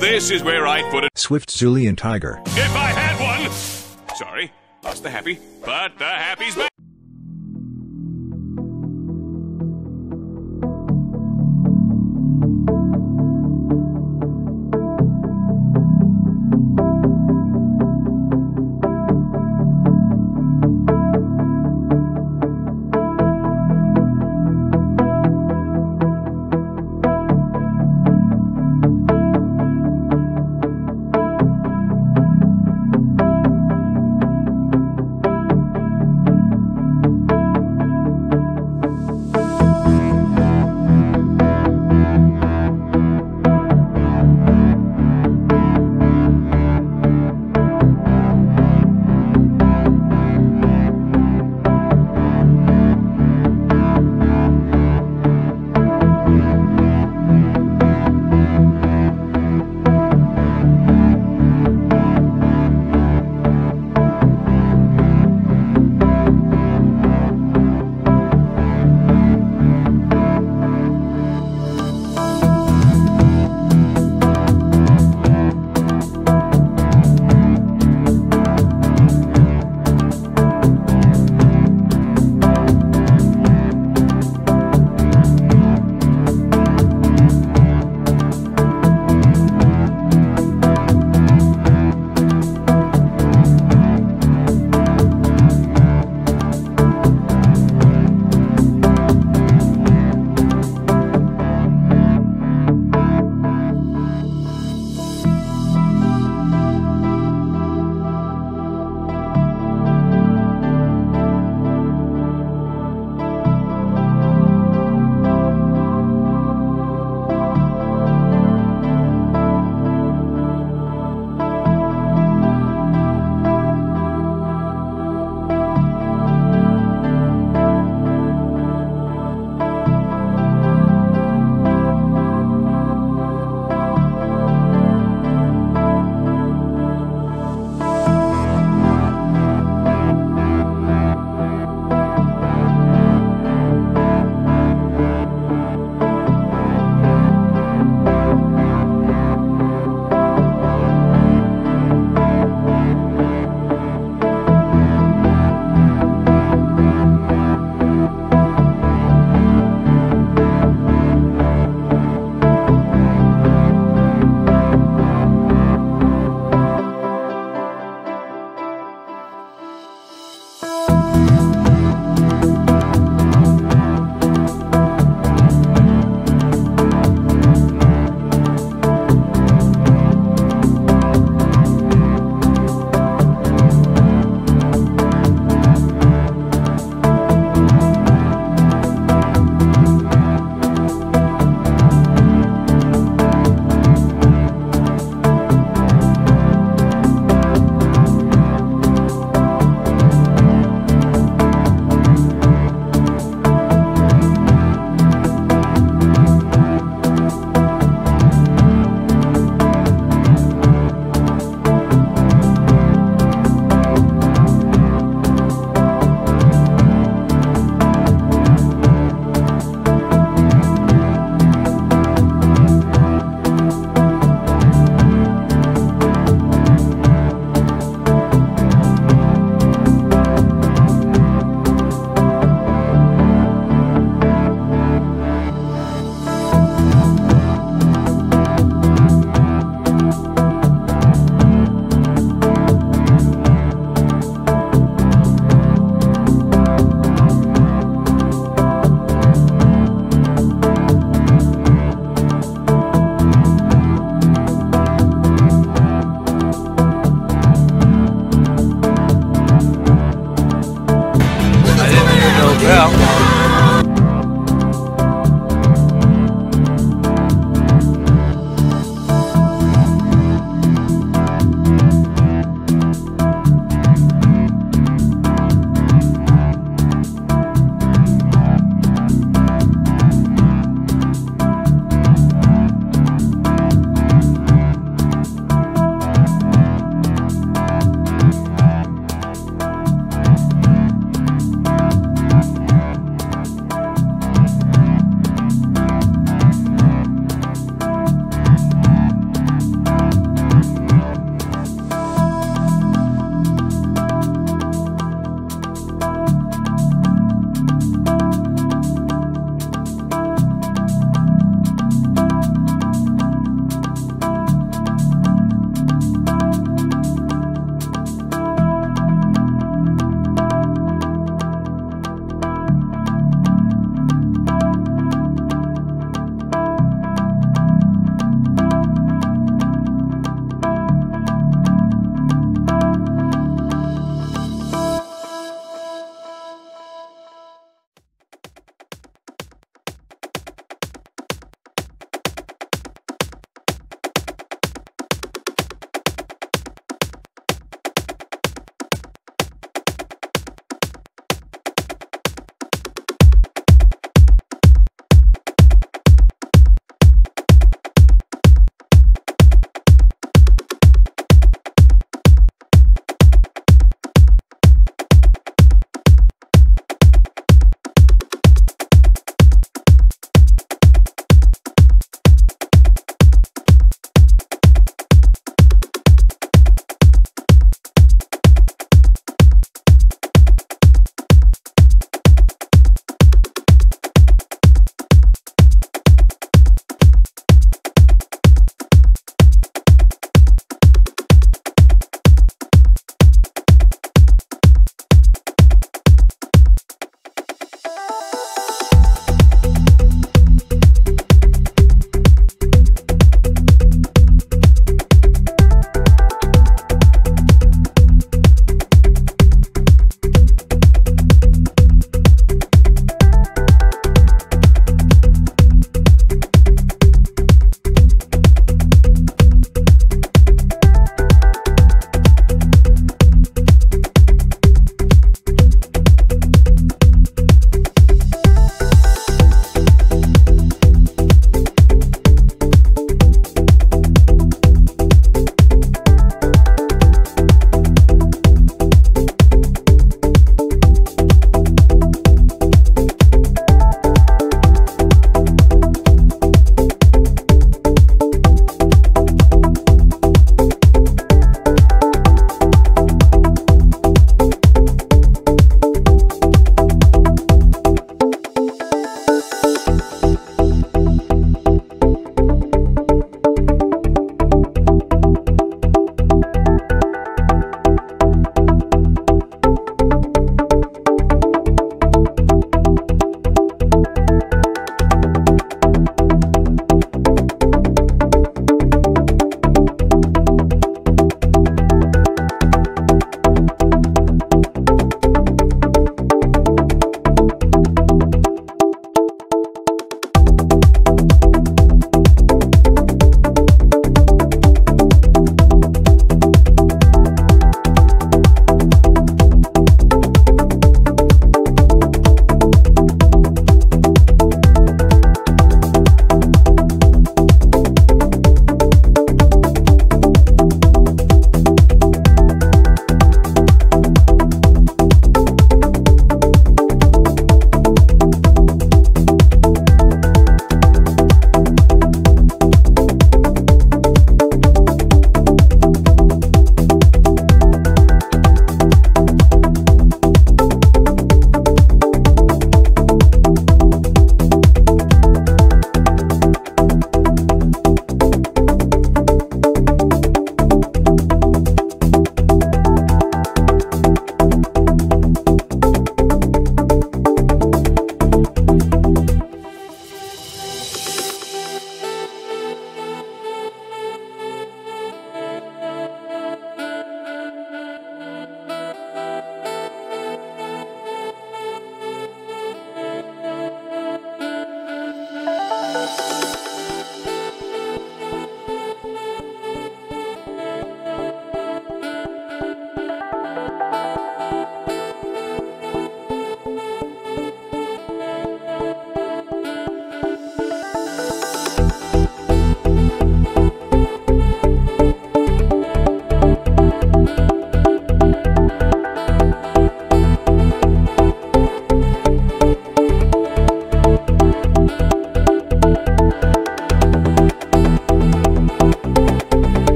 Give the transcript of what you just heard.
This is where I put it Swift, Zulian Tiger. if I had one. Sorry, lost the happy, but the happy's back.